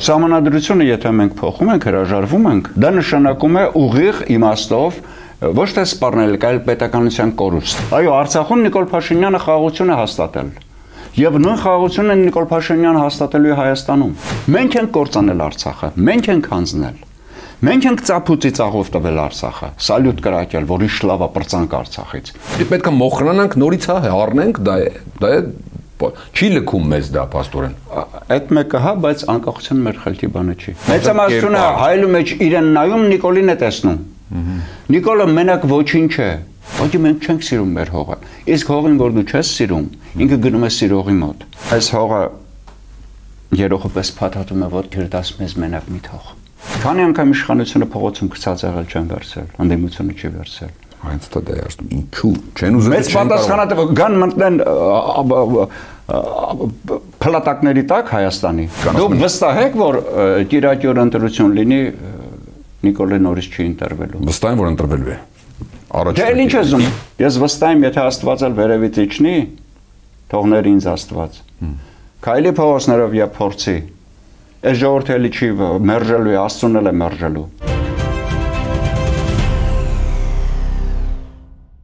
Սահմանադրությունը, եթե մենք փոխում ենք, հրաժարվում ենք, դա նշանակում է ուղիղ իմաստով ոչ թե սպառնել, այլ պետականության կորուստ։ Այո, Արցախում Նիկոլ Փաշինյանը խաղաղություն է հաստատել։ Եվ նույն խաղաղությունը Նիկոլ Փաշինյանը հաստատելու է Հայաստանում։ Մենք ենք կործանել Արցախը, մենք ենք հանձնել։ Մենք ենք ծափուցի ծաղով տվել Արցախը, սալյուտ կրակել, որի շլավա պրծանք Արցախից։ Պետք է մոխրանանք նորից հա առնենք, դա է, դա է չի լքում մեզ դա աստորեն։ Այդ մեկը հա, բայց անկախություն մեր խելքի բանը չի։ Մեծամասնությունը հայելու մեջ իրեն նայում Նիկոլին է տեսնում։ Նիկոլը մենակ ոչինչ է։ Ոչ մենք չենք սիրում մեր հողը։ Իսկ հողին, որ դու չես սիրում, ինքը գնում է սիրողի մոտ։ Այս հողը երոխոպես փաթաթում է ոտքեր դաս մեզ մենակ մի թող։ Քանի անգամ իշխանությունը փողոցում գցած եղել չեն վերցել, անդեմությունը չի վերցել։ Հենց դա ասում ինչու չեն ուզում Մեծ պատասխանատու գան մտնեն փլատակների տակ Հայաստանի։ Դուք վստահ եք, որ Տիրակյոր ընտրություն լինի Նիկոլե նորից չի ընտրվելու։ Վստահ եմ, որ ընտրվելու է։ Առաջ։ Դե ինչ ես ուզում։ Ես վստահ եմ, եթե Աստված էլ վերևից իջնի, թողներ ինձ Աստված։ Քայլի փողոցներով եւ փորձի։ Այս ժողովուրդը էլի չի մերժելու, Աստծուն էլ է մերժելու։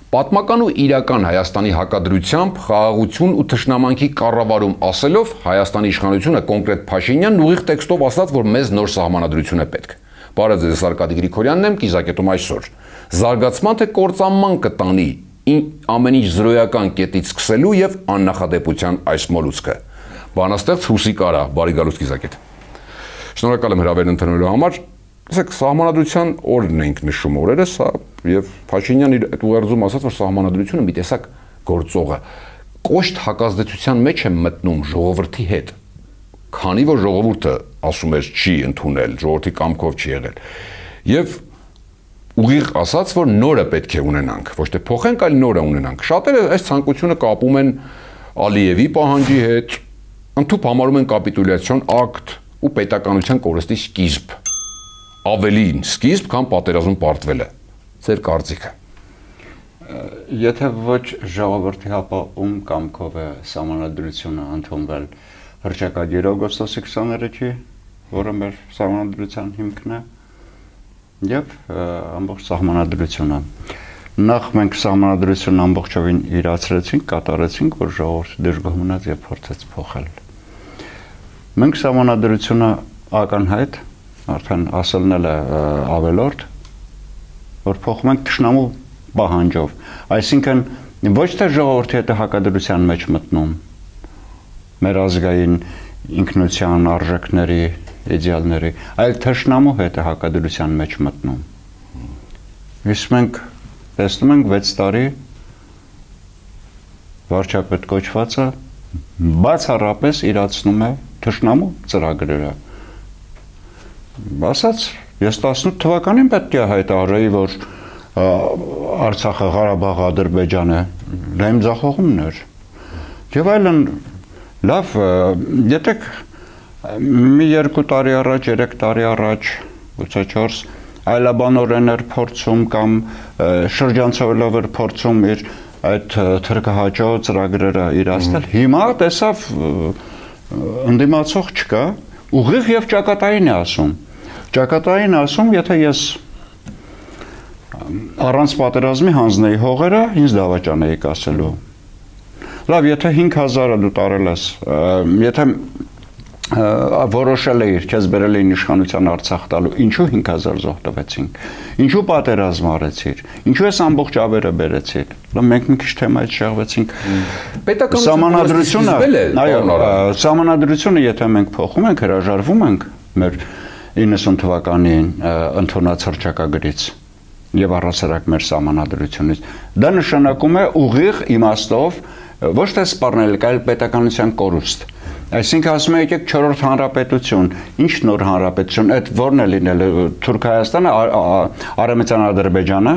Պատմական ու իրական Հայաստանի հակադրությամբ խաղաղություն ու թշնամանքի կառավարում ասելով Հայաստանի իշխանությունը կոնկրետ Փաշինյանն ուղիղ տեքստով ասաց, որ մեզ նոր սահմանադրություն է պետք։ Բարև ձեզ, Սարգսակի Գրիգորյանն եմ, կիզակետում այսօր։ Զարգացման թե կործանման կտանի ամեն ինչ զրոյական կետից սկսելու եւ աննախադեպության այս մոլուցքը։ Բանաստեղծ Հուսիկարա, բարի գալուստ գիզակետ։ Շնորհակալ եմ հրավերն ընդունելու համար։ Ասեք, սահմանադրության օրն ենք նշում օրերս, հա, եւ Փաշինյանն իր այդ ուղերձում ասաց, որ սահմանադրությունը մի տեսակ գործողը կոշտ հակազդեցության մեջ է մտնում ժողովրդի հետ։ Քանի որ ժողովուրդը ասում էր չի ընդունել, ժողովրդի կամքով չի եղել։ Եվ ուղիղ ասաց, որ նորը պետք է ունենանք, ոչ թե փոխենք, այլ նորը ունենանք։ Շատերը այս ցանկությունը կապում են Ալիևի պահանջի հետ, ընդཐུպ համարում են կապիտուլյացիոն ակտ ու պետականության կորստի սկիզբ։ Ավելին սկիզբ, քան պատերազմ պարտվելը։ Ձեր կարծիքը։ Եթե ոչ ժողովրդի հապա ում կամքով է համանadrությունը ընդունվել հրճակագիր օգոստոսի 23-ի, որը մեր համանadrության հիմքն է, եւ ամբողջ սահմանադրությունը նախ մենք սահմանադրությունն ամբողջովին իրացրեցինք, կատարեցինք, որ ժողովուրդը դժգոհ մնաց եւ փորձեց փոխել։ Մենք սահմանադրությունը ակնհայտ արդեն ասելն էլ ավելորդ որ փոխում ենք ճշնամու պահանջով, այսինքն ոչ թե ժողովրդի հետ հակադրության մեջ մտնում մեր ազգային ինքնության արժեքների իդեալների, այլ թշնամու հետ է հակադրության մեջ մտնում։ Իսկ մենք տեսնում ենք 6 տարի վարչապետ կոչվածը բացառապես իրացնում է թշնամու ծրագրերը։ Ասած, ես 18 թվականին պետք է հայտարարեի, որ Արցախը, Ղարաբաղը, Ադրբեջանը դա իմ ձախողումն էր։ Եվ այլն լավ, եթե մի երկու տարի առաջ, 3 տարի առաջ, գուցե 4 այլաբանորեն էր փորձում կամ շրջանցելով էր փորձում իր այդ թրկահաճո ծրագրերը իրացնել։ Հիմա տեսավ ընդդիմացող չկա, ուղիղ եւ ճակատային է ասում։ Ճակատային ասում, եթե ես առանց պատերազմի հանձնեի հողերը, ինձ դավաճան էի կասելու։ Լավ, եթե 5000-ը դու տարել ես, եթե որոշել էիր, քեզ բերել էին իշխանության Արցախ տալու, ինչու 5000 զոհ տվեցինք։ Ինչու պատերազմ արեցիր։ Ինչու էս ամբողջ ավերը բերեցիր։ Լավ մենք մի քիչ թեմայից շեղվեցինք։ Պետական սահմանադրությունը, այո, սահմանադրությունը եթե մենք փոխում ենք, հրաժարվում ենք մեր 90 թվականին ընդունած հրճակագրից եւ առասարակ մեր սահմանադրությունից, դա նշանակում է ուղիղ իմաստով ոչ թե սպառնել, այլ պետականության կորուստ Այսինքն ասում եք եկեք 4-րդ հանրապետություն, ինչ նոր հանրապետություն, այդ ո՞րն է լինել Թուրքայաստանը, Արեմեցան Ադրբեջանը։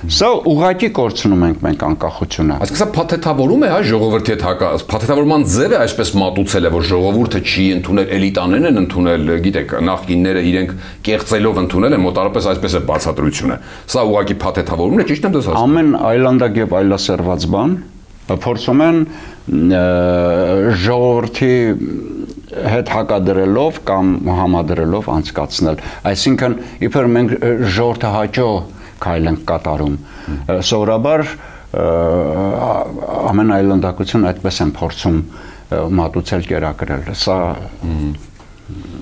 Սա ուղակի կորցնում ենք մենք անկախությունը։ Այսինքն սա փաթեթավորում է, հա, ժողովրդի հետ հակա, փաթեթավորման ձևը այսպես մատուցել է, որ ժողովուրդը չի ընդունել, էլիտաներն են ընդունել, գիտեք, նախկինները իրենք կեղծելով ընդունել են, մոտարապես այսպես է բացատրությունը։ Սա ուղակի փաթեթավորումն է, ճիշտ եմ դες ասում։ Ամեն այլանդակ եւ այլասերված բան փորձում են ժողովրդի հետ հակադրելով կամ համադրելով անցկացնել։ Այսինքն իբր մենք ժողովրդը հաճո քայլ ենք կատարում։ Սովորաբար ամեն այլանդակություն այդպես են փորձում մատուցել կերակրել։ Սա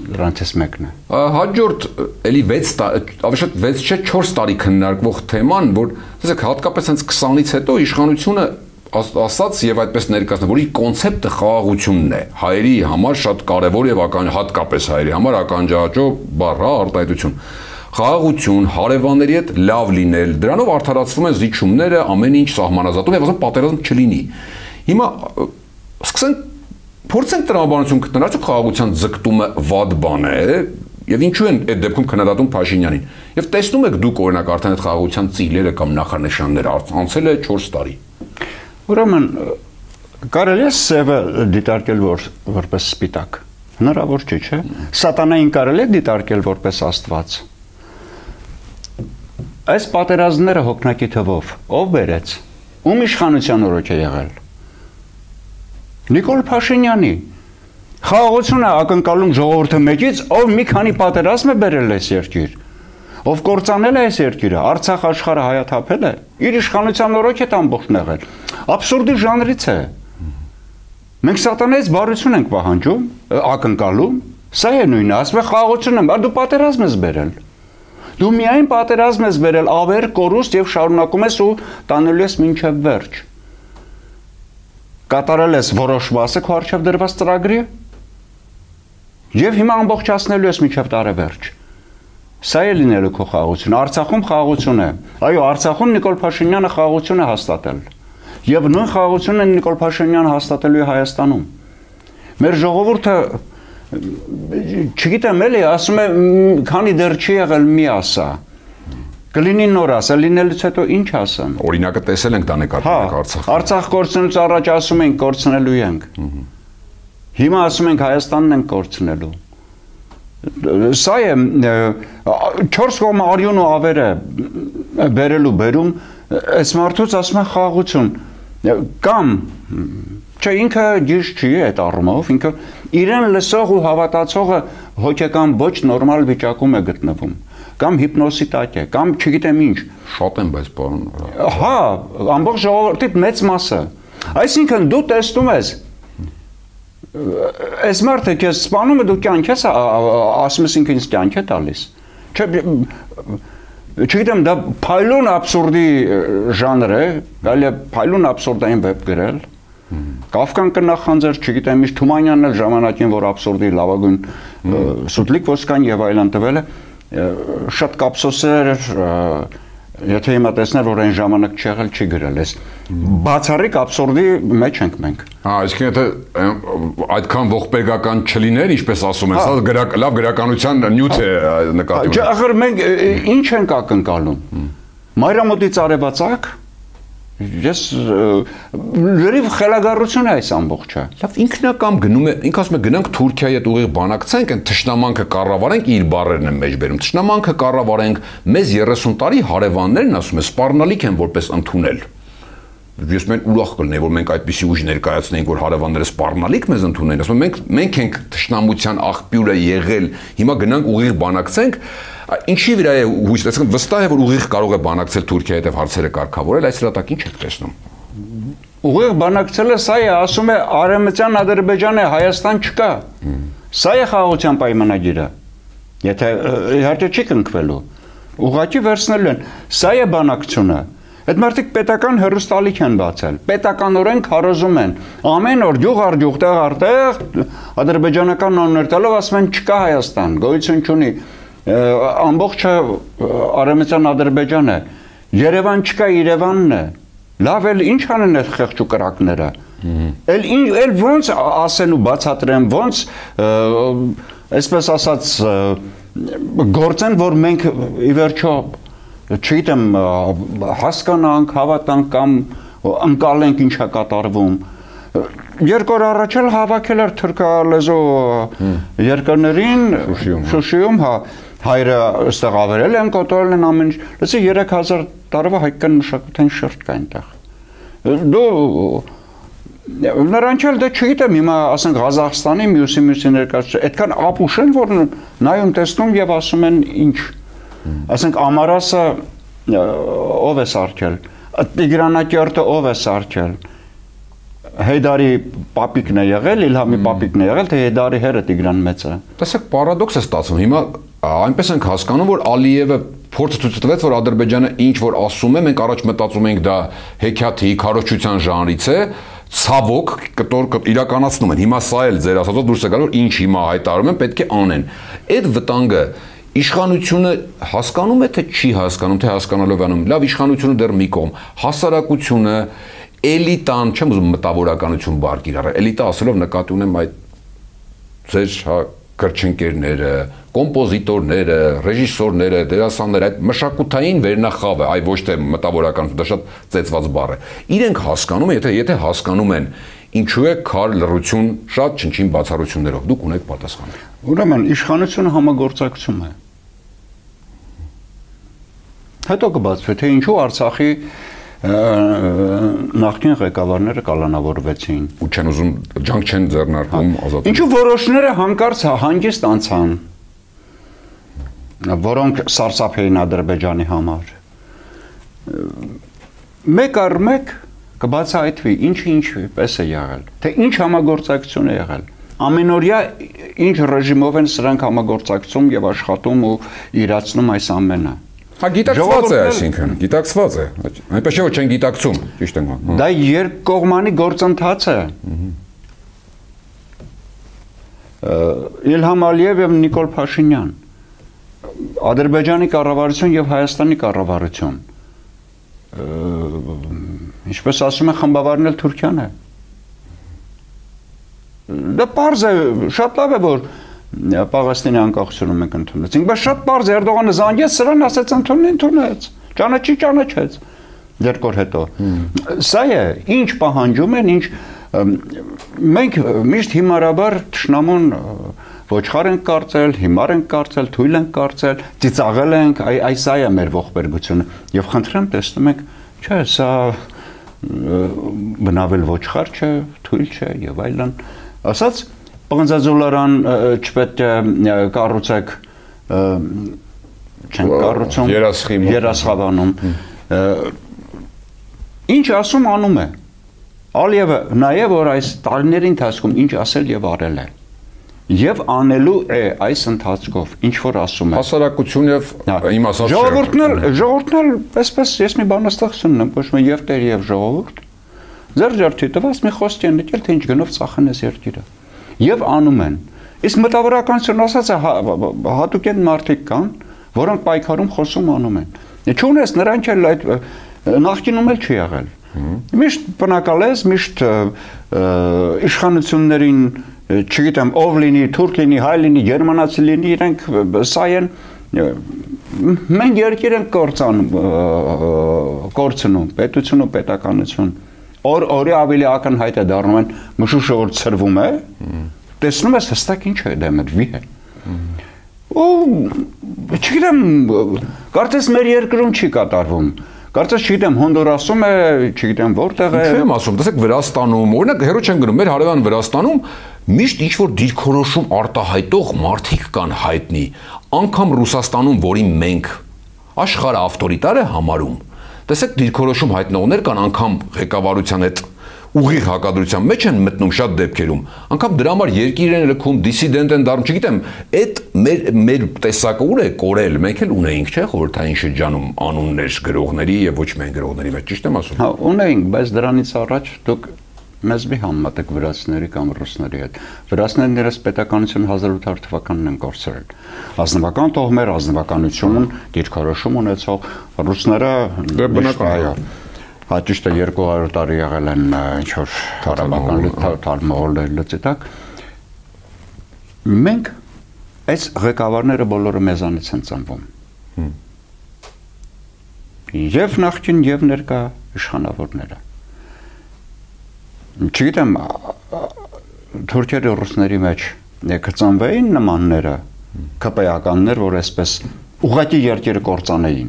դրանցից մեկն է։ Հաջորդ էլի 6 ավելի շատ 6 չէ 4 տարի քննարկվող թեման, որ ասեք հատկապես հենց 20-ից հետո իշխանությունը ասած եւ այդպես ներկայացնել, որ իր կոնցեպտը խաղաղությունն է։ Հայերի համար շատ կարեւոր եւ հատկապես հայերի համար ականջաճո բառա արտահայտություն։ Խաղաղություն, հարևանների հետ լավ լինել, դրանով արդարացվում են զիջումները, ամեն ինչ սահմանազատում եւ ասում պատերազմ չլինի։ Հիմա սկսենք փորձենք տրամաբանություն գտնել, արդյոք խաղաղության ձգտումը վատ բան է եւ ինչու են այդ դեպքում քննադատում Փաշինյանին։ Եվ տեսնում եք դուք օրինակ արդեն այդ խաղաղության ծիլերը կամ նախանշանները անցել է 4 տարի։ Ուրեմն կարելի է սևը դիտարկել որ որպես սպիտակ։ Հնարավոր չէ, չէ։ Սատանային կարելի է դիտարկել որպես Աստված։ Այս պատերազմները հոգնակի թվով ով բերեց։ Ում իշխանության օրոք է եղել։ Նիկոլ Փաշինյանի խաղաղությունը ակնկալում ժողովրդը մեջից, ով մի քանի պատերազմ է բերել այս երկիր, ով կործանել է այս երկիրը, Արցախ աշխարհը հայաթափել է, իր իշխանության օրոք է ամբողջն եղել։ Աբսուրդի ժանրից է։ Մենք սատանայից բարություն ենք պահանջում, ակնկալում, սա է նույնը, ասում է խաղաղությունը, բա դու պատերազմ ես բերել։ Դու միայն պատերազմ ես բերել, ավեր, կորուստ եւ շարունակում ես ու տանելու ես մինչև վերջ կատարել ես որոշ մասը քո արժեվ դրված ծրագրի եւ հիմա ամբողջացնելու ես միջև տարեվերջ։ Սա է լինելու քո խաղաղությունը։ Արցախում խաղաղություն է։ Այո, Արցախում Նիկոլ Փաշինյանը խաղաղություն է հաստատել։ Եվ նույն խաղաղությունն է Նիկոլ Փաշինյանը հաստատելու է Հայաստանում։ Մեր ժողովուրդը չգիտեմ էլի, ասում է, քանի դեռ չի եղել մի ասա։ Կլինի նոր ասա, լինելուց հետո ինչ ասեմ։ Օրինակը տեսել ենք դա նկատում եք Արցախ։ Արցախ կորցնելուց առաջ ասում ենք կորցնելու ենք։ Հիմա ասում ենք Հայաստանն ենք կորցնելու։ Սա է 4 կողմ արյուն ու ավերը բերելու բերում այս մարդուց ասում են խաղաղություն կամ չէ ինքը ճիշտ չի այդ առումով ինքը իրեն լսող ու հավատացողը հոգեկան ոչ նորմալ վիճակում է գտնվում կամ հիպնոսի տակ է կամ չգիտեմ ինչ շատ են բայց բան հա, հա ամբողջ ժողովրդի մեծ մասը այսինքն դու տեսնում ես այս մարդը քեզ սպանում է դու կյանք ես ասում ես ինքն ինձ կյանք է տալիս չէ չգիտեմ դա փայլուն աբսուրդի ժանր է գալի է փայլուն աբսուրդային վեբ գրել Կավկան կնախանձեր, չգիտեմ, միշտ Թումանյանն էլ ժամանակին որ աբսուրդի լավագույն Սուտլիկ ոսկան եւ այլն տվել է, շատ կապսոսեր եթե հիմա տեսնել որ այն ժամանակ չեղել չի գրել էս բացառիկ աբսուրդի մեջ ենք մենք հա այսինքն եթե այդքան ողբերգական չլիներ ինչպես ասում են հա։ սա գրակ լավ գրականության նյութ է նկատի ունի ախր մենք ինչ ենք ակնկալում մայրամուտից արևածագ Ես լրիվ խելագարություն է այս ամբողջը։ Լավ, ինքնակամ գնում է, ինք ասում է գնանք Թուրքիայի հետ ուղիղ բանակցենք, այն թշնամանքը կառավարենք, իր բարերն են մեջ բերում։ Թշնամանքը կառավարենք, մեզ 30 տարի հարևաններն ասում է, սպառնալիք են որպես ընդունել ես մեն ուրախ կլինեի որ մենք այդպիսի ուժ ներկայացնենք որ հարևանները սպառնալիք մեզ ընդունեն ասում մենք մենք ենք ճշնամության աղբյուրը եղել հիմա գնանք ուղիղ բանակցենք ինչի վրա է հույս այսինքն վստահ է որ ուղիղ կարող է բանակցել Թուրքիայի հետ հարցերը կարգավորել այս հրատակ ինչ եք տեսնում ուղիղ բանակցելը սա է ասում է արեմտյան Ադրբեջանը Հայաստան չկա սա է խաղաղության պայմանագիրը եթե իհարկե չի կնքվելու ուղղակի վերցնելու են սա է բանակցությունը Այդ մարդիկ պետական հերոստալիք են բացել, պետականորեն քարոզում են։ Ամեն օր յուղ առ յուղ, տեղ առ տեղ ադրբեջանական անուններ տալով ասում են չկա Հայաստան, գոյություն չունի։ Ամբողջը արեմեցան Ադրբեջան է։ Երևան չկա, Երևանն է։ Լավ էլ ինչ անեն այդ խեղճ ու կրակները։ Էլ ինչ էլ ոնց ասեն ու բացատրեն, ոնց այսպես ասած գործեն, որ մենք ի վերջո չգիտեմ հասկանանք, հավատանք կամ ընկալենք ինչա կատարվում երկու օր առաջ էլ հավաքել էր թուրքալեզու երկրներին Շուշիում, հա հայրը այստեղ ավերել են, կոտորել են ամեն ինչ։ Լսի 3000 տարվա հայկական մշակութային շերտ կա այնտեղ։ Դու Նրանք էլ դե չգիտեմ, հիմա ասենք Ղազախստանի մյուսի մյուսի ներկայացուցիչ, այդքան ապուշ են, որ նայում տեսնում եւ ասում են ինչ։ Ասենք Ամարասը ով է սարքել։ Տիգրանակերտը ով է սարքել։ Հեյդարի պապիկն է եղել, Իլհամի պապիկն է եղել, թե Հեյդարի հերը Տիգրան մեծը։ Տեսեք, պարադոքս է ստացվում։ Հիմա այնպես ենք հասկանում, որ Ալիևը փորձը ցույց տվեց, որ Ադրբեջանը ինչ որ ասում է, մենք առաջ մտածում ենք դա հեքիաթի քարոզչության ժանրից է, ցավոք կտոր իրականացնում են։ Հիմա սա էլ ձեր ասածով դուրս է գալու, ինչ հիմա հայտարարում են, պետք է անեն։ Այդ վտանգը իշխանությունը հասկանում է թե չի հասկանում, թե հասկանալով անում։ Լավ, իշխանությունը դեռ մի կողմ, հասարակությունը, էլիտան, չեմ ուզում մտավորականություն բար կիրառել։ Էլիտա ասելով նկատի ունեմ այդ ձեր հա կրչընկերները, կոմպոզիտորները, ռեժիսորները, դերասանները, այդ մշակութային վերնախավը, այ ոչ թե մտավորականություն, դա շատ ծեծված բառ է։ Իրենք հասկանում են, եթե եթե հասկանում են, ինչու է քար լրություն շատ չնչին բացառություններով։ Դուք ունեք պատասխանը։ Ուրեմն իշխանությունը համագործակցում է։ Հետո կբացվի, թե ինչու Արցախի նախկին ղեկավարները կալանավորվեցին ու չեն ուզում ջանք չեն ձեռնարկում ազատել։ Ինչու որոշները հանկարծ հանգիստ անցան, որոնք սարսափ էին Ադրբեջանի համար։ Մեկ առ մեկ կբացահայտվի ինչը ինչի պես է եղել, թե ինչ համագործակցություն է եղել ամենօրյա ինչ ռեժիմով են սրանք համագործակցում եւ աշխատում ու իրացնում այս ամենը։ Հա գիտակցված է, այսինքն, գիտակցված է։ Այնպես չէ որ չեն գիտակցում, ճիշտ եմ հա։ Դա երկկողմանի գործընթաց է։ Իլհամ Ալիև եւ Նիկոլ Փաշինյան Ադրբեջանի կառավարություն եւ Հայաստանի կառավարություն ինչպես ասում են խմբավարն էլ Թուրքիան է դա པարզ է շատ լավ է որ Պաղեստինի անկախությունը մենք ընդունեցինք, բայց շատ པարզ Էրդողանը զանգեց, սրան ասեց ընդունի, ընդունեց։ Ճանաչի, ճանաչեց։ Երկոր հետո։ Սա է, ինչ պահանջում են, ինչ մենք միշտ հիմարաբար ճշնամուն ոչխար ենք կարծել, հիմար ենք կարծել, թույլ ենք կարծել, ծիծաղել ենք, այ այս այ է մեր ողբերգությունը։ Եվ խնդրեմ տեսնում եք, չէ, սա բնավել ոչխար չէ, թույլ չէ եւ այլն։ Ասած Պղնձաձոլարան չպետք է կառուցեք չեն կառուցում երասխավանում ինչ ասում անում է Ալիևը նաև որ այս տարիների ընթացքում ինչ ասել եւ արել է եւ անելու է այս ընթացքով ինչ որ ասում է հասարակություն եւ իմ ասած ժողովուրդն էլ ժողովուրդն էլ այսպես ես մի բանաստեղծություն եմ ոչ մի եւ տեր եւ ժողովուրդ ձեր ջարդի տված մի խոսք են եկել թե ինչ գնով ծախանես երկիրը եւ անում են։ Իսկ մտավորականություն ասած է հա, հատուկեն մարդիկ կան, որոնք պայքարում խոսում անում են։ Չունես նրանք էլ այդ նախկինում էլ չի եղել։ Միշտ բնակալես, միշտ իշխանություններին, չգիտեմ, ով լինի, թուրք լինի, հայ լինի, գերմանացի լինի, իրենք սա են մենք երկիր ենք կորցան կորցնում, պետություն ու պետականություն օր օրի ավելի ակնհայտ է դառնում են մշուշը որ ծրվում է տեսնում ես հստակ ինչ է դա մտվի է ու չգիտեմ կարծես մեր երկրում չի կատարվում Կարծես չգիտեմ Հոնդուրասում է, չգիտեմ որտեղ է։ Չեմ ասում, տեսեք Վրաստանում, օրինակ հերո չեն գնում, մեր հարևան Վրաստանում միշտ ինչ որ դիրքորոշում արտահայտող մարդիկ կան հայտնի, անկամ Ռուսաստանում, որին մենք աշխարհը ավտորիտար է համարում, Տեսեք դիրքորոշում հայտնողներ կան անգամ ղեկավարության հետ ուղիղ հակադրության մեջ են մտնում շատ դեպքերում անգամ դրա համար երկիր են լքում դիսիդենտ են դառնում չգիտեմ այդ մեր մեր տեսակը ուր է կորել մենք էլ ունեինք չէ խորհրդային շրջանում անուններ գրողների եւ ոչ միայն գրողների մեջ ճիշտ եմ ասում հա ունեինք բայց դրանից առաջ դուք մեզ մի համատեք վրացիների կամ ռուսների հետ։ Վրացներն իրենց պետականություն 1800 թվականին են կորցրել։ Ազնվական տոհմեր, ազնվականություն, դիրքորոշում ունեցող ռուսները դե բնական այո։ Հա ճիշտ է 200 տարի եղել են ինչ որ թարաբական թարմողներ լծիտակ։ Մենք այս ղեկավարները բոլորը մեզանից են ծնվում։ Եվ նախկին եւ ներկա իշխանավորները չգիտեմ թուրքերը ռուսների մեջ կծանվեին նմանները կպեականներ որ այսպես ուղղակի երկիրը կործանեին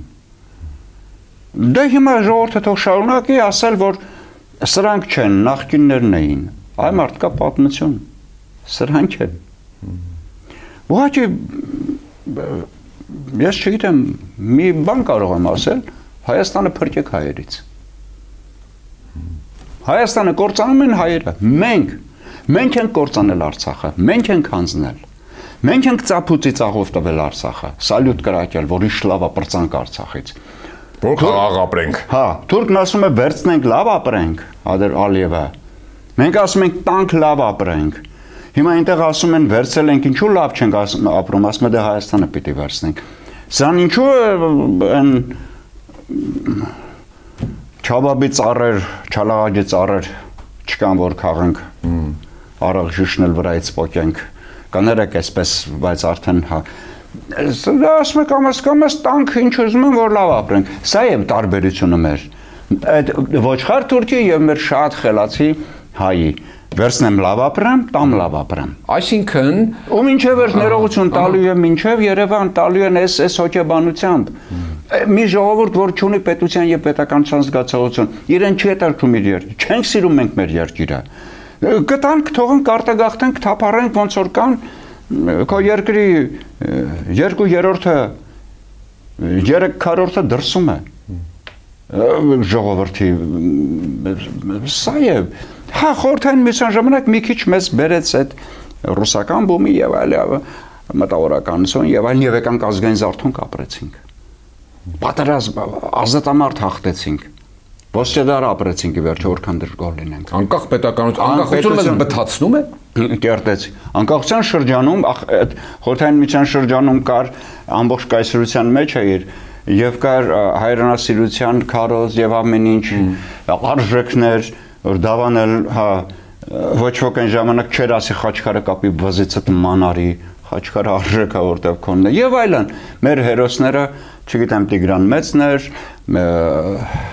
դե հիմա ժողովուրդը թող շարունակի ասել որ Սրանք չեն, նախկիններն էին։ Այ մարդկա պատմություն։ Սրանք են։ Ուղղակի ես չգիտեմ, մի բան կարող եմ ասել, Հայաստանը փրկեք հայերից։ Հայաստանը կործանում են հայերը։ Մենք մենք ենք կործանել Արցախը, մենք ենք հանձնել։ Մենք ենք ծափուցի ծաղով տվել Արցախը, սալյուտ կրակել, որի շլավա պրծանք Արցախից։ Որ խաղաղ ապրենք։ Հա, թուրքն ասում է վերցնենք լավ ապրենք, Ադեր Ալիևը։ Մենք ասում ենք տանք լավ ապրենք։ Հիմա այնտեղ ասում են վերցել ենք, ինչու լավ չենք ապրում, ասում է դե Հայաստանը պիտի վերցնենք։ Սան ինչու են Չաբաբի ծառեր, չալաղաջի ծառեր չկան որ քաղանք։ Արաղ շշնել վրայից փոքենք։ Կներեք այսպես, բայց արդեն հա Դա ասում եք ամաս կամաս տանք ինչ ուզում են որ լավ ապրենք։ Սա է տարբերությունը մեր։ Այդ ոչխար Թուրքիա եւ մեր շատ խելացի հայի վերցնեմ լավ ապրեմ, տամ լավ ապրեմ։ Այսինքն ու ինչև էր ներողություն տալու եմ ինչև Երևան տալու են այս այս հոգեբանությամբ։ Մի ժողովուրդ, որ ունի պետության եւ պետականության զգացողություն, իրեն չի հետարքում իր երկիրը։ Չենք սիրում մենք մեր երկիրը։ Գտանք, թողանք արտագաղթենք, թափառենք ոնց որ կան քո երկրի 2/3-ը 3/4-ը դրսում է ժողովրդի սա է հա խորթային միության ժամանակ մի քիչ մեզ բերեց այդ ռուսական բոմի եւ այլ մտավորականություն եւ այլ եւ եկան ազգային զարթոնք ապրեցինք պատերազմ ազատամարտ հաղթեցինք Ոսկե դար ապրեցինք ի վերջո որքան դժգոհ լինենք։ Անկախ պետականություն, անկախությունը մեզ բթացնում է։ Կերտեց։ Անկախության շրջանում, խորհրդային միջան շրջանում կար ամբողջ կայսրության մեջ էր եւ կար հայրենասիրության քարոզ եւ ամեն ինչ արժեքներ, որ դավանել, հա, ոչ ոք այն ժամանակ չէր ասի խաչքարը կապի վզիցը մանարի, խաչքարը արժեքա որտեվ քոնն է եւ այլն։ Մեր հերոսները, չգիտեմ Տիգրան Մեծն էր,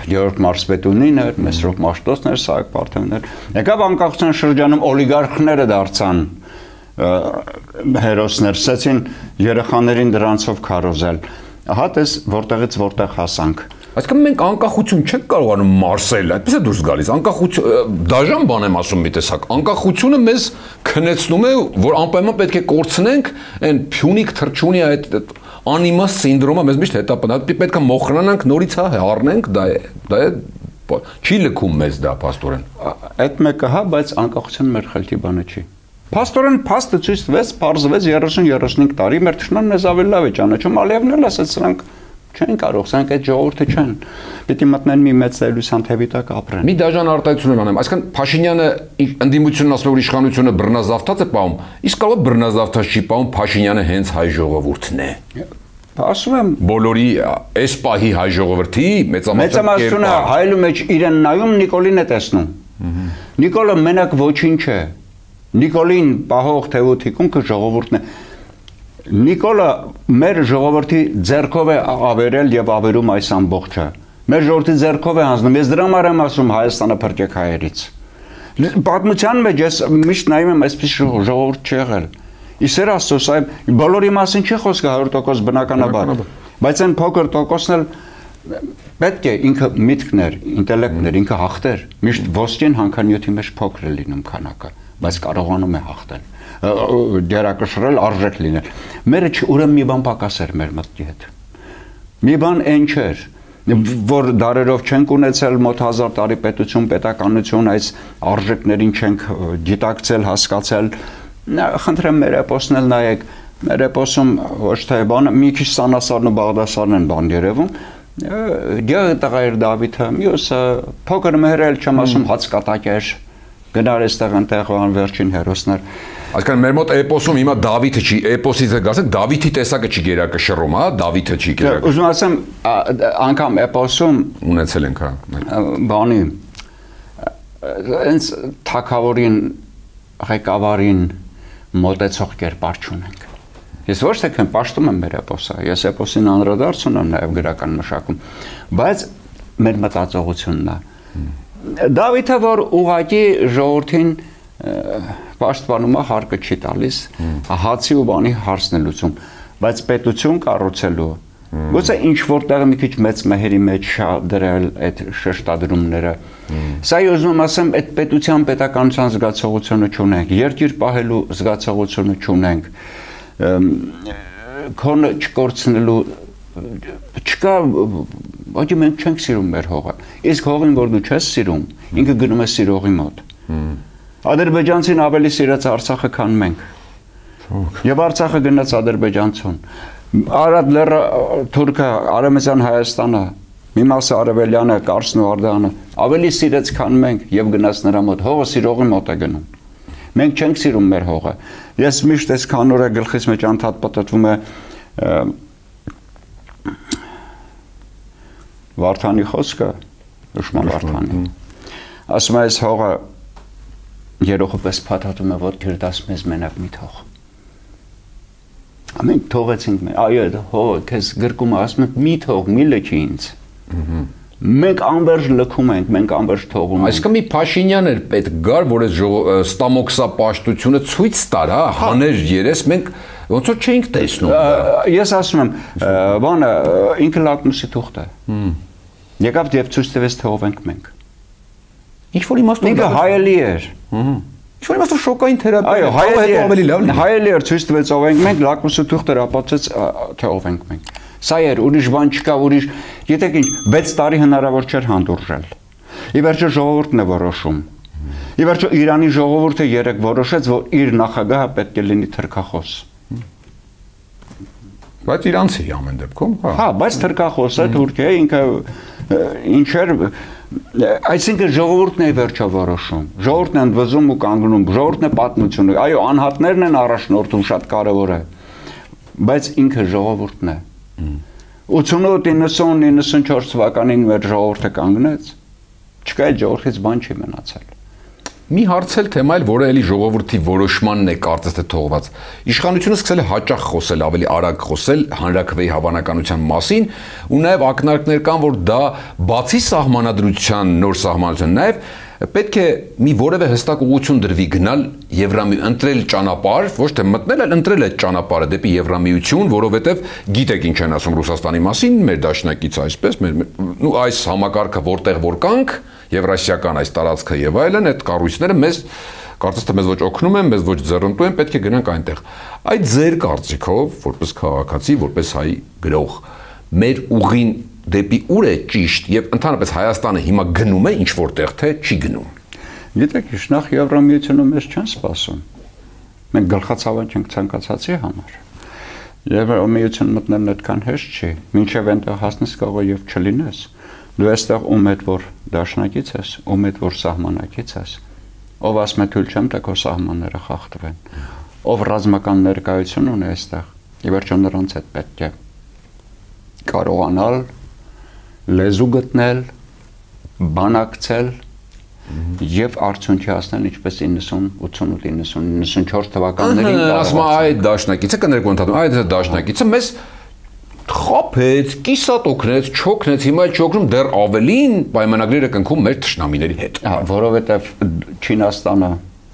Գեորգ Մարսպետունին էր, Մեսրոպ Մաշտոսն էր, Սահակ Պարթևն էր։ Եկավ անկախության շրջանում օլիգարխները դարձան հերոսներ, սեցին երեխաներին դրանցով քարոզել։ Ահա տես որտեղից որտեղ հասանք։ Այսինքն մենք անկախություն չենք կարողանում մարսել, այդպես է դուրս գալիս։ Անկախություն դաժան բան եմ ասում մի տեսակ։ Անկախությունը մեզ քնեցնում է, որ անպայման պետք է կորցնենք այն փյունիկ թրջունի այդ անիմաստ սինդրոմը մեզ միշտ հետապնդա։ Պետք է մոխրանանք նորից հա հառնենք, դա է, դա է չի լքում մեզ դա աստորեն։ Այդ մեկը հա, բայց անկախությունը մեր խելքի բանը չի։ Պաստորեն փաստը ցույց տվեց, parzվեց 30-35 տարի մեր ճշնամն էս ավելի լավ է ճանաչում, Ալիևն էլ ասաց սրանք չեն կարող, սրանք այդ ժողովուրդը չեն։ Պիտի մտնեն մի մեծ լուսան թևի տակ ապրեն։ Մի դաժան արտահայտություն եմ անեմ, այսինքն Փաշինյանը ընդդիմությունն ասում որ իշխանությունը բռնազավթած է պահում, իսկ կարող բռնազավթած չի պահում Փաշինյանը հենց հայ ժողովուրդն է։ Ասում եմ բոլորի այս պահի հայ ժողովրդի մեծամասնությունը հայելու մեջ իրեն նայում Նիկոլին է տեսնում։ Նիկոլը մենակ ոչինչ է։ Նիկոլին պահող թեւոթիկունքը ժողովուրդն է։ Նիկոլը մեր ժողովրդի ձեռքով է ավերել եւ ավերում այս ամբողջը։ Մեր ժողովրդի ձեռքով է հանձնում։ Ես դրա համար եմ ասում Հայաստանը փրկեք հայերից։ Պատմության մեջ ես միշտ նայում եմ այսպես ժողովուրդ չեղել։ Իսեր Աստծո, սա բոլորի մասին չի խոսքը 100% բնականաբար։ Բայց այն փոքր տոկոսն էլ պետք է ինքը միտքներ, ինտելեկտներ, ինքը հաղթեր։ Միշտ ոսկին հանքանյութի մեջ փոքր է լինում քանակը, բայց կարողանում է հաղթել դերակշռել արժեք լինել։ Մերը ուրեմն մի բան պակաս էր մեր մտքի հետ։ Մի բան այն չէր, որ դարերով չենք ունեցել մոտ 1000 տարի պետություն, պետականություն, այս արժեքներին չենք դիտակցել, հասկացել։ Խնդրեմ մեր էպոսն էլ նայեք, մեր էպոսում ոչ թե բան, մի քիչ Սանասարն ու Բաղդասարն են բան երևում, Գեղը տղայր Դավիթը, մյուսը փոքր մհրել չեմ ասում հաց կատակեր, գնար այստեղ այնտեղ ան վերջին հերոսներ Այսինքն մեր մոտ էպոսում հիմա Դավիթը չի, էպոսից է գասեք Դավիթի տեսակը չի գերակշռում, հա, Դավիթը չի գերակշռում։ Ուզում ասեմ, անգամ էպոսում ունեցել ենք, հա։ Բանի այնց թակավորին ղեկավարին մոտեցող կերպար չունենք։ Ես ոչ թե քան պաշտում եմ մեր էպոսը, ես էպոսին անդրադարձ ունեմ նաև գրական մշակում, բայց մեր մտածողությունն է։ Դավիթը որ ուղակի ժողովրդին պաշտպանումը հարկը չի տալիս հացի ու բանի հարցնելուցում բայց պետություն կառուցելու Ոսե ինչ որտեղ մի քիչ մեծ մեհերի մեջ դրել այդ շեշտադրումները։ Սա ուզում եմ ասեմ, այդ պետության պետականության զգացողությունը չունենք, երկիր պահելու զգացողությունը չունենք։ Քոնը չկորցնելու չկա ոչ մենք չենք սիրում մեր հողը։ Իսկ հողին, որ դու չես սիրում, ինքը գնում է սիրողի մոտ։ Ադրբեջանցին ավելի սիրած Արցախը, քան մենք։ Եվ Արցախը գնաց Ադրբեջանցուն։ Արադ լեռը Թուրքը, Արեմեզյան Հայաստանը, մի մասը Արևելյանը, Կարսն ու Արդանը ավելի սիրեց, քան մենք եւ գնաց նրա մոտ։ Հողը սիրողի մոտ է գնում։ Մենք չենք սիրում մեր հողը։ Ես միշտ այս կանորը գլխիս մեջ անդադ պատտվում է Վարդանի խոսքը, Դուշման Վարդանի։ Ասում է այս հողը երոխը պես փաթաթում է ոտքեր դաս մեզ մենակ մի թող։ Ամեն թողեցինք մենք։ Այո, հողը քեզ գրկում ասում է մի թող, մի լքի ինձ։ Մենք անverջ լքում ենք, մենք անverջ թողում ենք։ Այսինքն մի Փաշինյան էր պետք գար, որ այս ստամոքսապաշտությունը ցույց տար, հա, հաներ երես, մենք ոնց որ չէինք տեսնում։ Ես ասում եմ, բանը ինքը լակմուսի թուղթ է։ Եկավ եւ ցույց տվեց թե ով ենք մենք։ Ինչ որ իմաստով ինքը հայելի էր։ Ինչ որ իմաստով շոկային թերապիա։ Այո, հայելի ավելի լավ։ Հայելի էր ցույց տվեց ով ենք մենք, լակմուսի թուղթը ապացեց թե ով ենք մենք։ Սա էր, ուրիշ բան չկա, ուրիշ, գիտեք ինչ, 6 տարի հնարավոր չէր հանդուրժել։ Ի վերջո ժողովուրդն է որոշում։ Ի վերջո Իրանի ժողովուրդը երեք որոշեց, որ իր նախագահը պետք է լինի թրքախոս։ Բայց իրանցի ամեն դեպքում, հա։ Հա, բայց թրքախոս է Թուրքիա, ինքը ինչեր այսինքն ժողովուրդն է վերջը որոշում ժողովուրդն է ընդվզում ու կանգնում ժողովուրդն է պատմությունը այո անհատներն են առաջնորդում շատ կարևոր է բայց ինքը ժողովուրդն է 88 90 94 թվականին մեր ժողովուրդը կանգնեց չկա այդ ժողովրդից բան չի մնացել Մի հարցել թեմա էլ, որը էլի ժողովրդի որոշմանն է կարծես թե թողված։ Իշխանությունը սկսել է հաճախ խոսել, ավելի արագ խոսել հանրակրվեի հավանականության մասին, ու նաև ակնարկներ կան, որ դա բացի սահմանադրության նոր սահմանության, նաև պետք է մի որևէ հստակ ուղղություն դրվի գնալ Եվրամի ընտրել ճանապարհ, ոչ թե մտնել, այլ ընտրել այդ ճանապարհը դեպի Եվրամիություն, որովհետև գիտեք ինչ են ասում Ռուսաստանի մասին, մեր դաշնակից այսպես, մեր ու այս համակարգը որտեղ որ կանք, եվրասիական այս տարածքը եւ այլն, այդ կառույցները մեզ կարծես թե մեզ ոչ օգնում են, մեզ ոչ ձեռնտու են, պետք է գնանք այնտեղ։ Այդ ձեր կարծիքով, որպես քաղաքացի, որպես հայ գրող, մեր ուղին դեպի ուր է ճիշտ եւ ընդհանրապես Հայաստանը հիմա գնում է ինչ որտեղ թե չի գնում։ Գիտեք, իշխնախ Եվրամիությունը մեզ չեն սպասում։ Մենք գլխացավանք ենք ցանկացածի համար։ Եվրամիություն մտնելն այդքան հեշտ չի։ Մինչև այնտեղ հասնես կարող եւ չլինես։ Դու այստեղ ում հետ որ դաշնակից ես, ում հետ որ սահմանակից ես, ով ասում է թույլ չեմ տա քո սահմանները խախտվեն։ Ով ռազմական ներկայություն ունի այստեղ։ Եվ վերջո նրանց հետ պետք է կարողանալ լեզու գտնել, բանակցել եւ արդյունքի հասնել ինչպես 90, 88, 90, 94 թվականներին ասում այդ դաշնակիցը կներեք ընդհանուր այդ դաշնակիցը մեզ խափեց, կիսատ օգնեց, չօգնեց, հիմա չօգնում դեռ ավելին պայմանագրերը կնքում մեր ճշնամիների հետ։ Հա, որովհետև Չինաստանը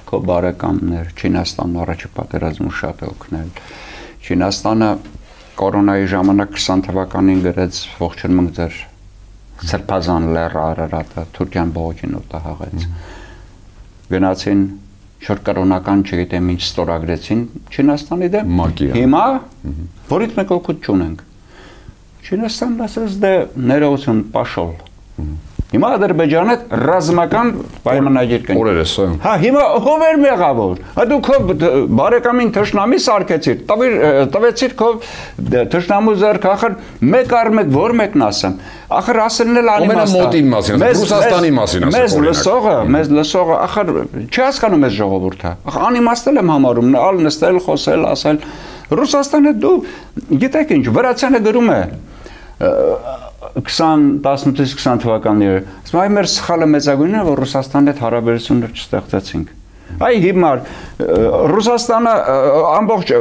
քո բարեկամներ, Չինաստանն առաջի պատերազմում շատ է օգնել։ Չինաստանը կորոնայի ժամանակ 20 թվականին գրեց ողջունում ձեր Սրբազան լեռը Արարատը Թուրքիան բողոքին օտահաղեց։ Գնացին շրջկրոնական, չգիտեմ ինչ ստորագրեցին Չինաստանի դեմ։ Հիմա որից մեկ օգուտ չունենք։ Չինաստանն ասես դե ներողություն, պաշոլ։ Հիմա Ադրբեջանը ռազմական պայմանագիր կնի։ Օրերս, հա։ Հա, հիմա ով էր մեղավոր։ Հա դու քո բարեկամին թշնամի սարքեցիր, տվիր տվեցիր քո թշնամու ձեռք, ախր մեկ առ մեկ որ մեկն ասեմ։ Ախր ասելն էլ անիմաստ։ Ամենամոտի մասին, Ռուսաստանի մասին ասեմ։ Մեզ լսողը, մեզ լսողը, ախր չի հասկանում այս ժողովուրդը։ Ախ անիմաստել եմ համարում, ալ նստել, խոսել, ասել։ Ռուսաստանը դու գիտեք ինչ, վրացյանը գրում է 20 18-ից 20 թվականները ասում այ մեր սխալը մեծագույնն է որ Ռուսաստանի հետ հարաբերություններ չստեղծեցինք այ հիմա Ռուսաստանը ամբողջ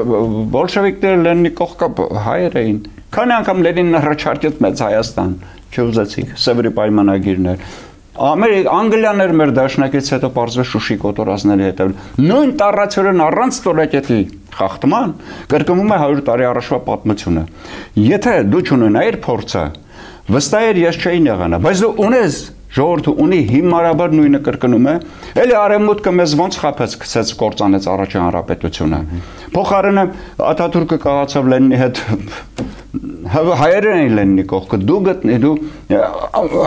բոլշևիկները Լենինի կողքը հայեր էին քանի անգամ Լենինն առաջարկեց մեծ Հայաստան չուզեցինք Սևրի պայմանագիրներ Ամերիկ Անգլիան էր մեր դաշնակից հետո բարձր Շուշի կոտորածների հետ նույն տառացիորեն առանց ստորակետի խախտման, կրկնում է 100 տարի առաջվա պատմությունը։ Եթե դու չունենայիր փորձը, վստահ էր ես չէին եղանա, բայց դու ունես ժողովուրդը ունի հիմարաբար նույնը կրկնում է, էլի արևմուտքը մեզ ոնց խափեց գցեց կործանեց առաջին հանրապետությունը։ Փոխարենը Աթաթուրքը կաղացավ Լենինի հետ հայերեն էին Լենինի կողքը, դու գտնի դու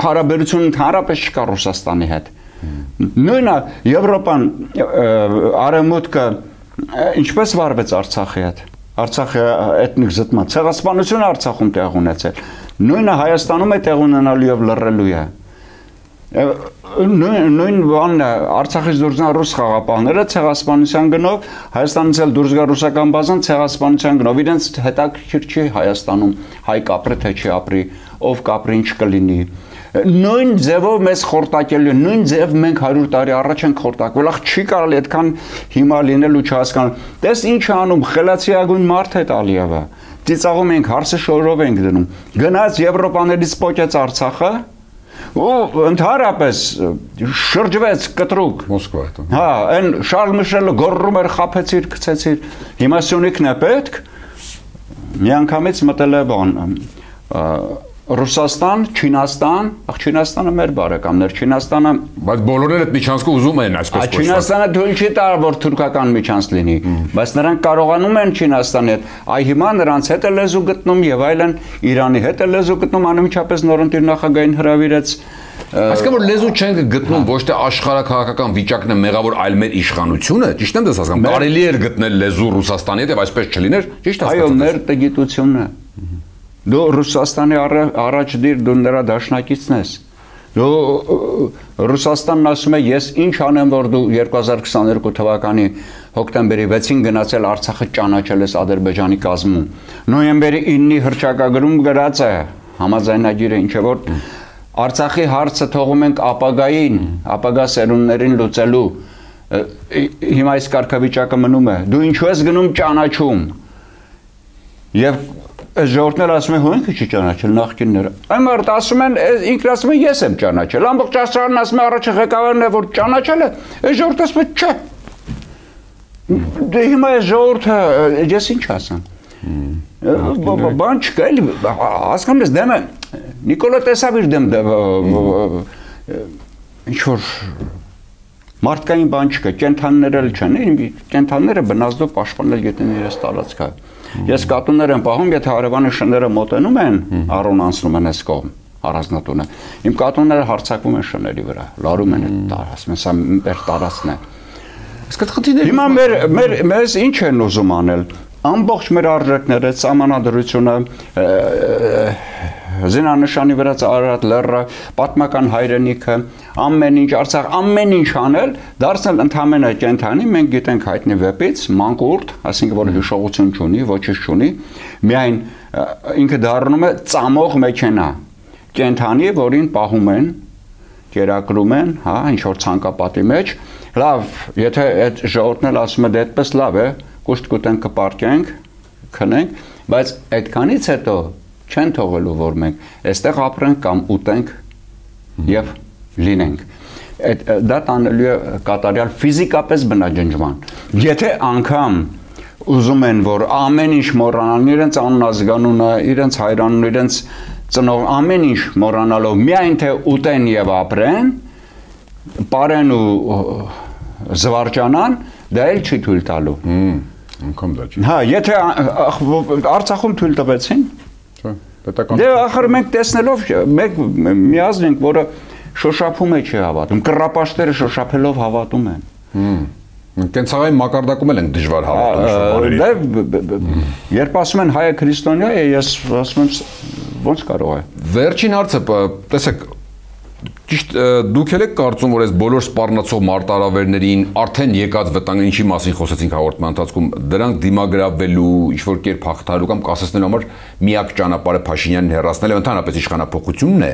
հարաբերություն ընդհանրապես չկա Ռուսաստանի հետ։ Նույնը Եվրոպան արևմուտքը ինչպես վարվեց Արցախի հետ։ Արցախի էթնիկ զտման ցեղասպանությունը Արցախում տեղ ունեցել։ Նույնը Հայաստանում է տեղ ունենալու եւ լռելու է նույն նույն բանն է Արցախից դուրս գան ռուս խաղապահները ցեղասպանության գնով Հայաստանից էլ դուրս գա ռուսական բազան ցեղասպանության գնով իրենց հետաքրքիր չի Հայաստանում հայ կապրի թե չի ապրի ով կապրի ինչ կլինի նույն ձևով մեզ խորտակելու նույն ձև մենք 100 տարի առաջ ենք խորտակվել ախ չի կարելի այդքան հիմա լինել ու չհասկանալ տես ինչ անում խելացիագույն մարդ է Ալիևը ծիծաղում ենք հարցը շորով ենք դնում գնաց եվրոպաներից փոկեց Արցախը ու ընդհանրապես շրջվեց կտրուկ Մոսկվա։ Հա, այն Շարլ Միշելը գոռում էր խափեցիր, գցեցիր։ Հիմա Սյունիքն է պետք։ Միանգամից մտել է բան Ռուսաստան, Չինաստան, ախ Չինաստանը մեր բարեկամներ, Չինաստանը բայց բոլորն այդ միջանցքը ուզում են այսպես կոչված։ Չինաստանը թույլ չի տա որ թուրքական միջանց լինի, բայց նրանք կարողանում են Չինաստանի հետ։ Այ հիմա նրանց հետ է լեզու գտնում եւ այլն Իրանի հետ է լեզու գտնում անմիջապես նորընտիր նախագահային հրավիրեց Այսինքն որ լեզու չենք գտնում ոչ թե աշխարհակահաղական վիճակն է մեղավոր, այլ մեր իշխանությունը, ճիշտ եմ դες հասկանում։ Կարելի էր գտնել լեզու Ռուսաստանի հետ եւ այսպես չլիներ, ճիշտ հասկացա։ Այո, մեր տգիտությունն է։ Դու Ռուսաստանի առաջ դիր դու նրա դաշնակիցն ես։ Դու Ռուսաստանն ասում է ես ինչ անեմ որ դու 2022 թվականի հոկտեմբերի 6-ին գնացել Արցախը ճանաչել ես Ադրբեջանի կազմում։ Նոյեմբերի 9-ի հրճակագրում գրած է համաձայնագիրը ինչ որ Արցախի հարցը թողում ենք ապագային, ապագա սերունդներին լուծելու։ Հիմա այս կարգավիճակը մնում է։ Դու ինչու ես գնում ճանաչում։ Եվ այս ժողովուրդն էլ ասում են հո ինքը չի ճանաչել նախկինները։ Այն մարդը ասում են ինքն ասում է ես եմ ճանաչել։ Ամբողջ աստրանն ասում է առաջի ղեկավարն է որ ճանաչել է։ Այս ժողովուրդը ասում է չէ։ Դե հիմա այս ժողովուրդը ես ինչ ասեմ։ Բան չկա էլի հասկանում ես դեմը Նիկոլա տեսավ իր դեմ ինչ որ մարդկային բան չկա, կենթանիներ էլ չեն, կենթանիները բնազդով պաշտպանել գետեն իրենց տարածքը։ Ես կատուներ եմ պահում, եթե հարևանի շները մոտենում են, առուն անցնում են այս կողմ առանձնատունը։ Իմ կատուները հարցակվում են շների վրա, լարում են այդ ասում են, սա մեր տարածքն է։ Իսկ այդ խնդիրները Հիմա մեր մեր մեզ ինչ են ուզում անել ամբողջ մեր արժեքները, սահմանադրությունը, զինանշանի վրա ծառայած լեռը, պատմական հայրենիքը, ամեն ինչ Արցախ, ամեն ինչ անել, դարձնել ընդհանրը կենթանի, մենք գիտենք հայտնի վեպից, մանկուրտ, ասինքն որ հիշողություն չունի, ոչինչ չունի, միայն ինքը դառնում է ծամող մեքենա, կենթանի, որին պահում են, կերակրում են, հա, ինչ որ ցանկապատի մեջ, լավ, եթե այդ ժողովուրդն էլ ասում է դե այդպես լավ է, կուշտ կուտենք կպարկենք, քնենք, բայց այդքանից հետո չեն թողելու որ մենք այստեղ ապրենք կամ ուտենք եւ լինենք այդ դա տանելու է կատարյալ ֆիզիկապես բնաջնջման եթե անգամ ուզում են որ ամեն ինչ մոռանան իրենց անուն ազգանունը իրենց հայրանունը իրենց ծնող ամեն ինչ մոռանալով միայն թե ուտեն եւ ապրեն պարեն ու զվարճանան դա էլ չի թույլ տալու անգամ դա չի հա եթե արցախում թույլ տվեցին պետական Դե ախր մենք տեսնելով մեկ միազն ենք, որը շոշափում է չի հավատում։ Կռապաշտերը շոշափելով հավատում են։ Հմ Կենցաղային մակարդակում էլ են դժվար հավատում Դե երբ ասում են հայը քրիստոնյա է, ես ասում եմ ո՞նց կարող է։ Վերջին հարցը, տեսեք, Ճիշտ դուք եք կարծում, որ այս բոլոր սպառնացող մարտարավերներին արդեն եկած վտանգը ինչի մասին խոսեցինք հաղորդման ընթացքում, դրանք դիմագրավելու, ինչ որ կերպ հաղթարելու կամ կասեցնելու համար միակ ճանապարհը Փաշինյանին հերացնելը ընդհանրապես իշխանապողությունն է։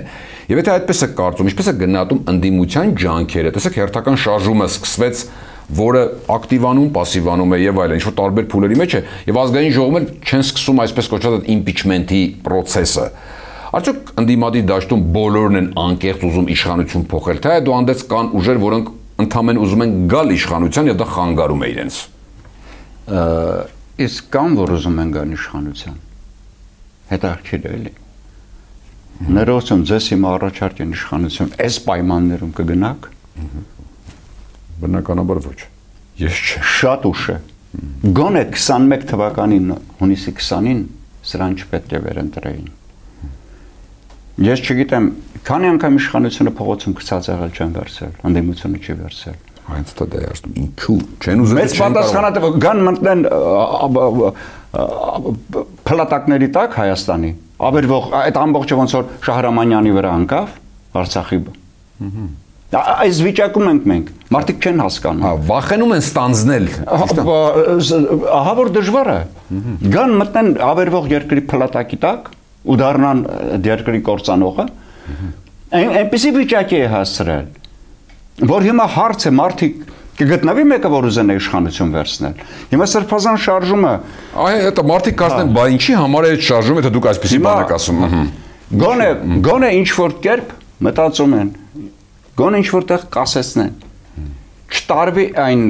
Եվ եթե այդպես է կարծում, ինչպես է գնահատում ընդդիմության ջանքերը, տեսեք հերթական շարժումը սկսվեց որը ակտիվանում, пассивանում է եւ այլն, ինչ որ տարբեր փուլերի մեջ է եւ ազգային ժողովը չեն սկսում այսպես կոչված impeachment-ի process-ը։ Արդյոք ընդդիմադի դաշտում բոլորն են անկեղծ ուզում իշխանություն փոխել, թե դու անդես կան ուժեր, որոնք ընդհանրեն ուզում են գալ իշխանության եւ դա խանգարում է իրենց։ Իսկ կան որ ուզում են գան իշխանության։ Հետաքրքիր է էլի։ Ներողություն, ձեզ հիմա առաջարկ են իշխանություն, այս պայմաններում կգնաք։ Բնականաբար ոչ։ Ես չէ։ Շատ ուշ է։ Գոնե 21 թվականին հունիսի 20-ին սրան չպետք է վերընտրեին։ Ես չգիտեմ, քանի անգամ իշխանությունը փողոցում գցած եղել չեն վերցել, ընդդիմությունը չի վերցել։ Հենց դա է ասում, ինչու։ Չեն ուզում Մեծ պատասխանատու գան մտնեն փլատակների տակ Հայաստանի։ Աբերվող այդ ամբողջը ոնց որ Շահրամանյանի վրա անկավ Արցախի։ Այս վիճակում ենք մենք։ Մարդիկ չեն հասկանում։ Հա, վախենում են ստանձնել։ Ահա որ դժվար է։ Գան մտնեն աբերվող երկրի փլատակի տակ ու դառնան երկրի կորցանողը։ Այնպեսի վիճակի է հասցրել, որ հիմա հարց է մարդիկ կգտնվի մեկը, որ ուզենա իշխանություն վերցնել։ Հիմա սրբազան շարժումը Այ դա մարդիկ կարծեն, բա ինչի համար է այդ շարժումը, եթե դուք այսպեսի բան եք ասում։ Գոնե գոնե ինչ որ կերպ մտածում են։ Գոնե ինչ որտեղ կասեցնեն։ Չտարվի այն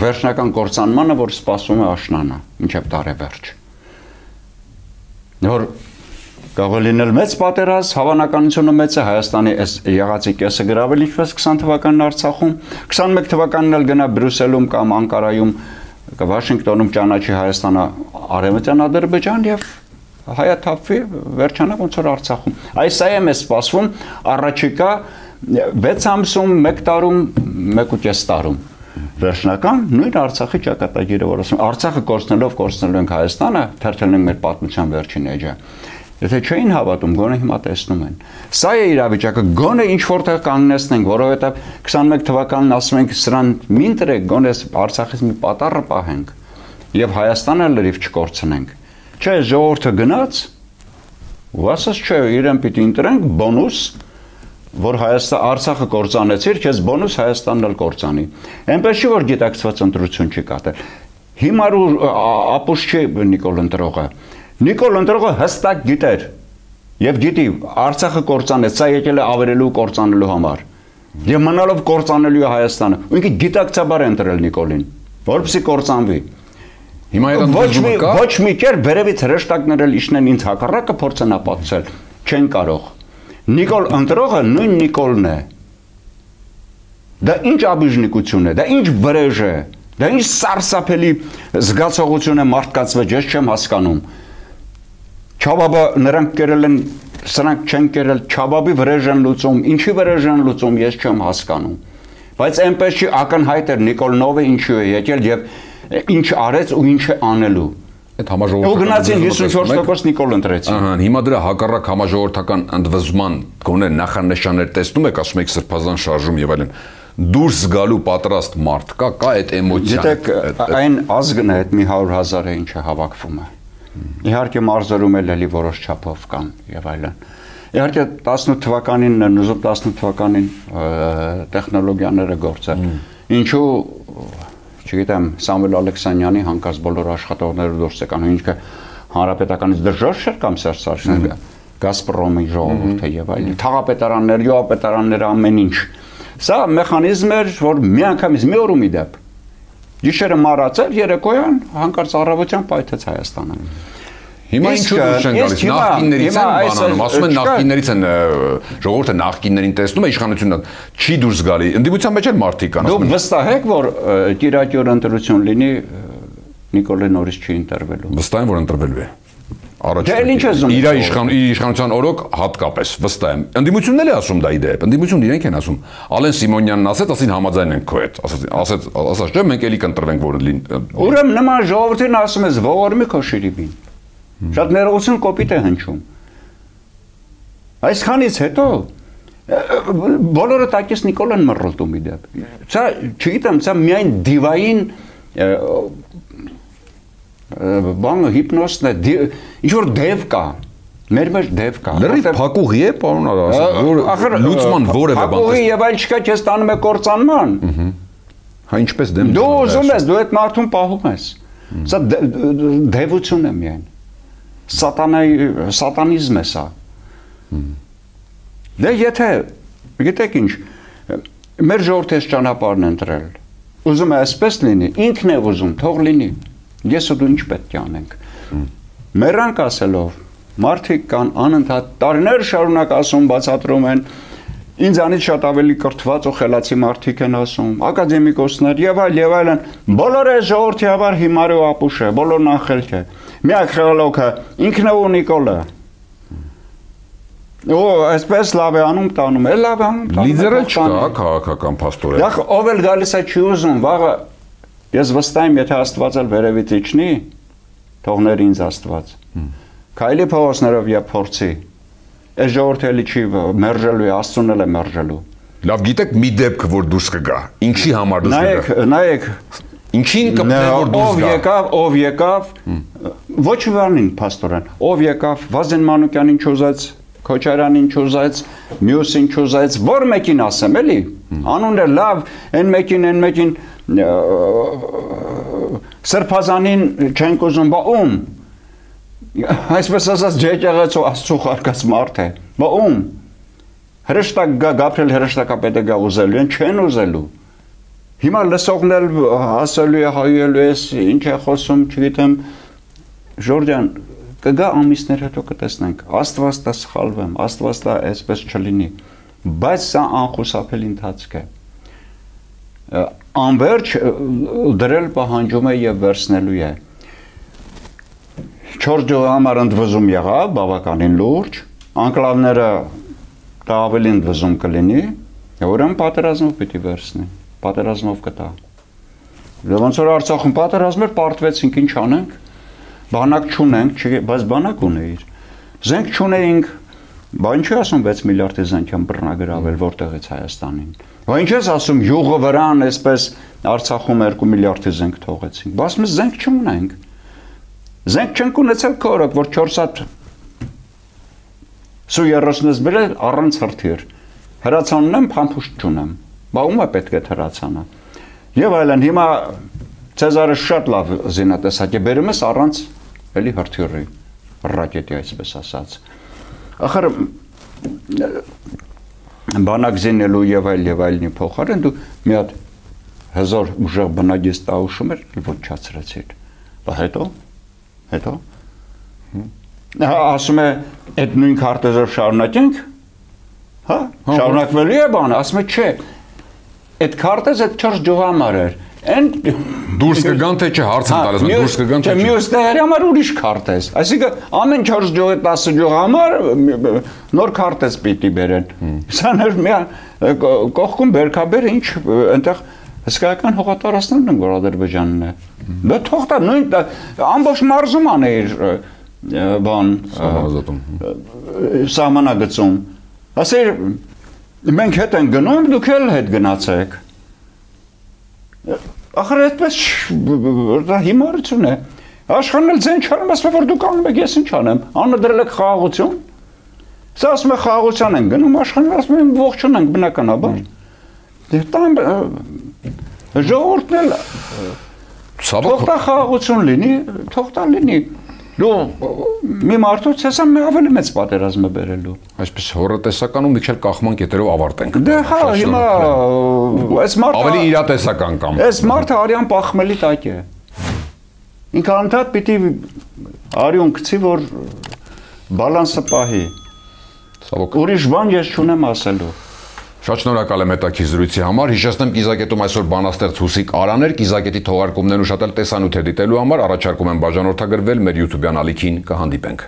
վերջնական կորցանմանը, որ սպասում է աշնանը, մինչև տարեվերջ։ Նոր կարող լինել մեծ պատերազմ, հավանականությունը մեծ է Հայաստանի այս եղածի կեսը գրավել ինչպես 20 թվականին Արցախում, 21 թվականին էլ գնա Բրյուսելում կամ Անկարայում, Վաշինգտոնում ճանաչի Հայաստանը Արևմտյան Ադրբեջան եւ հայաթափվի վերջանա ոնց որ Արցախում։ Այս այ եմ սպասվում առաջիկա 6 ամսում, 1 տարում, 1.5 տարում վերջնական նույն Արցախի ճակատագիրը որ ասում Արցախը կորցնելով կորցնելու ենք Հայաստանը, թերթել ենք մեր պատմության վերջին էջը։ Եթե չէին հավատում, գոնե հիմա տեսնում են։ Սա է իրավիճակը, գոնե ինչ որտեղ կանգնեցնենք, որովհետև 21 թվականին ասում ենք սրան մին տրեք, գոնե Արցախից մի պատարը պահենք եւ Հայաստանը լրիվ չկորցնենք։ Չէ, ժողովուրդը գնաց ու ասած չէ, իրեն պիտի ընտրենք բոնուս, որ Հայաստան Արցախը կորցանեցիր, քեզ բոնուս Հայաստանն էլ կորցանի։ Էնպես չի որ գիտակցված ընտրություն չի կատարել։ Հիմա ապուշ չի Նիկոլ ընտրողը։ Նիկոլ ընտրողը հստակ գիտեր եւ գիտի Արցախը կորցանեց, սա եկել է ավերելու կորցանելու համար։ Եվ մնալով կորցանելու է Հայաստանը։ Ու ինքը գիտակցաբար է ընտրել Նիկոլին, որպեսզի կորցանվի։ Հիմա այդ ոչ մի ոչ մի կեր վերևից հրեշտակներ էլ իշնեն ինձ հակառակը փորձեն ապացուցել։ Չեն կարող։ Նիկոլ ընտրողը նույն Նիկոլն է։ Դա ինչ աբիժնիկություն է, դա ինչ վրեժ է, դա ինչ սարսափելի զգացողություն է մարդկաց վրա, ես չեմ հասկանում։ Չաբաբը նրանք կերել են, սրանք չեն կերել, Չաբաբի վրեժ են լուծում, ինչի վրեժ են լուծում, ես չեմ հասկանում։ Բայց այնպես չի ակնհայտ էր Նիկոլնովը ինչու է եկել եւ ինչ արեց ու ինչ է անելու։ Այդ համաժողովրդական Ու գնացին 54% Նիկոլ ընտրեցին։ Ահա, հիմա դրա հակառակ համաժողովրդական ընդվզման գոնե նախանշաններ տեսնում եք, ասում եք սրբազան շարժում եւ այլն դուրս գալու պատրաստ մարդ կա, կա այդ էմոցիան։ Գիտեք, այն ազգն է, այդ մի 100.000 է ինչը հավաքվում է։ Իհարկե մարզերում էլ էլի որոշ չափով կան եւ այլն։ Իհարկե 18 թվականին, նույնիսկ 18 թվականին տեխնոլոգիաները գործը։ Ինչու չգիտեմ, Սամվել Ալեքսանյանի հանկարծ բոլոր աշխատողները դուրս եկան, ինչքը հանրապետականից դժվար չէր կամ Սերժ Սարգսյանը, Գազպրոմի ժողովուրդը եւ այլն, թաղապետարաններ, յուապետարանները ամեն ինչ։ Սա մեխանիզմ էր, որ միանգամից մի օրում իդեպ Գիշերը մարացել, երեկոյան հանկարծ առավոտյան պայթեց Հայաստանը։ Հիմա ինչու դուրս են գալիս? նախկիններից են բանանում, ասում են նախկիններից են ժողովուրդը նախկիններին տեսնում է իշխանությունը չի դուրս գալի։ Ընդդիմության մեջ էլ մարդիկ կան։ Դուք վստահ եք, որ տիրակյոր ընտրություն լինի Նիկոլե նորից չի ընտրվելու։ Վստահ եմ, որ ընտրվելու է առաջ։ Դե ինչ ես իր իշխան իր իշխանության օրոք հատկապես վստահ եմ։ Ընդդիմությունն էլ է ասում դա իդեպ։ Ընդդիմությունն իրենք են ասում։ Ալեն Սիմոնյանն ասեց, ասին համաձայն ենք քո հետ։ Ասաց, ասաց, ասաց, չէ, մենք էլի կընտրվենք, որ լին։ Ուրեմն նման ժողովրդին ասում ես ողորմի քո շիրիբին։ Շատ ներողություն կոպիտ է հնչում։ Այսքանից հետո բոլորը տակից Նիկոլան մռլտում իդեպ։ Սա չգիտեմ, սա միայն դիվային բանը հիպնոսն է, ինչ որ դև կա, մեր մեջ դև կա։ Լրիվ փակուղի է, պարոն ասում, որ լուծման որևէ բան։ Փակուղի եւ այլ չկա, քեզ տանում է կործանման։ Հա ինչպես դեմ։ Դու ուզում ես, դու այդ մարդուն պահում ես։ Սա դևություն է միայն սատանայի սատանիզմ է սա։ Դե եթե գիտեք ինչ մեր ժողովրդի ճանապարհն ընտրել։ Ուզում է այսպես լինի, ինքն է ուզում, թող լինի։ Ես ու դու ինչ պետք է անենք։ Մեռանք ասելով մարդիկ կան անընդհատ տարիներ շարունակ ասում, բացատրում են Ինձանից շատ ավելի կրթված ու խելացի մարդիկ են ասում, ակադեմիկոսներ եւ այլ եւ այլն, բոլորը ժողովրդի համար հիմար ու ապուշ է, բոլորն անխելք է։ Միակ խելոքը ինքն ու Նիկոլը։ Ու այսպես լավ է անում, տանում է, լավ է անում, տանում։ Լիդեր էլ չկա քաղաքական փաստորեն։ Նախ ով էլ գալիս է չի ուզում, վաղը ես վստահ եմ, եթե Աստված էլ վերևից իջնի, թողներ ինձ Աստված։ Քայլի փողոցներով եւ փորձի։ Այս ժողովուրդը էլի չի մերժելու, Աստծուն էլ է մերժելու։ Լավ, գիտեք մի դեպք, որ դուրս կգա։ Ինչի համար դուրս Նայեք, կգա։ նայեք, Ինչին կպնե որ ով գա։ եկավ, ով եկավ, ոչ վանին փաստորեն, ով եկավ, Վազեն Մանուկյանին չոզած, Քոչարյանին չոզած, Մյուսին չոզած, որ մեկին ասեմ, էլի։ Անունը լավ, այն մեկին, այն մեկին Սրբազանին չենք ուզում, բա ում։ Այսպես ասած ջեջեղեցու աստծո խարկած մարդ է։ Բա ում։ Հրեշտակ գա Գաբրիել հրեշտակապետը գա ուզելու, են չեն ուզելու։ Հիմա լսողն էլ հասելու է հայելու է, ինչ է խոսում, չգիտեմ։ Ժորժյան, կգա ամիսներ հետո կտեսնենք։ Աստված դա սխալվեմ, Աստված դա այսպես չլինի։ Բայց սա անխուսափելի ընթացք է։ Անverջ դրել պահանջում է եւ վերցնելու է։ 4 ջոյ համար ընդվզում եղավ, բավականին լուրջ։ Անկլավները դա ավելի ընդվզում կլինի, ուրեմն պատերազմով պիտի վերցնի պատերազմով կտա։ Դե ոնց որ Արցախում պատերազմ էր, պարտվեցինք, ինչ անենք։ Բանակ չունենք, բայց բանակ ունեիր։ Զենք չունեինք, բա ինչ է ասում 6 միլիարդի զենք են բռնագրավել որտեղից Հայաստանին։ Բա ինչ ես ասում յուղը վրան այսպես Արցախում 2 միլիարդի զենք թողեցինք։ Բա ասում ես զենք չունենք։ Զենք չենք ունեցել կորոք, որ 4 հատ սու երրոսնես բերել առանց հրթիռ։ Հրացանն եմ, փամփուշտ չունեմ։ Բա ում է պետք է հրացանը։ Եվ այլն հիմա Ցեզարը շատ լավ զինատեսակ է բերում ես առանց էլի հրթիռի, ռակետի այսպես ասած։ Ախր բանակ զինելու եւ այլ եւ այլնի փոխարեն դու մի հատ հզոր ուժեղ բնագիծ տաուշում էր ոչացրեցիր։ Բա հետո հետո Հա, ասում է այդ նույն քարտեզով շարունակենք։ Հա, շարունակվելու է բանը, ասում է չէ։ Այդ քարտեզը այդ 4 ջոհամար էր։ Այն Դուրս կգան թե չէ, հարց եմ տալիս, դուրս կգան թե չէ, Մյուս տեղերի համար ուրիշ քարտեզ։ Այսինքն ամեն 4 ջոհի 10 ջոհամար նոր քարտեզ պիտի բերեն։ Սա ներ մի կողքում բերքաբեր ինչ այնտեղ հսկայական հողատարածքներն են, որ Ադրբեջանն է։ Դա թող տա նույն ամբողջ մարզում աներ բան Համազատում։ սահմանագծում։ Ասեր մենք հետ են գնում, դուք էլ հետ գնացեք։ Ախր այդպես դա հիմարություն է։ Աշխարհն էլ ձեն չանում, ասում որ դուք անում եք, ես ինչ անեմ։ Անը դրել եք խաղաղություն։ Սա ասում է խաղաղության են գնում, աշխարհն ասում են ողջուն ենք բնականաբար։ Դե տան ժողովուրդն էլ Ցավոք թող տա խաղաղություն լինի, թող տա լինի։ Դու մի մարդուց հեսա մի ավելի մեծ պատերազմ է բերելու։ այսպես հորատեսական ու մի քիչ կախման կետերով ավարտենք։ Դե հա, հիմա այս մարդը ավելի իրատեսական կամ։ Այս մարդը արյան պախմելի տակ է։ Ինքը անդադ պիտի արյուն գցի, որ բալանսը պահի։ Ցավոք Ուրիշ բան ես չունեմ ասելու։ Շատ շնորհակալ եմ հետաքի զրույցի համար։ Հիշեցնեմ Կիզակետում այսօր բանաստեղծ Հուսիկ Արաներ, Կիզակետի թողարկումներն ու շատ էլ տեսանյութ է դիտելու համար առաջարկում եմ բաժանորդագրվել մեր YouTube-յան ալիքին կհանդիպենք։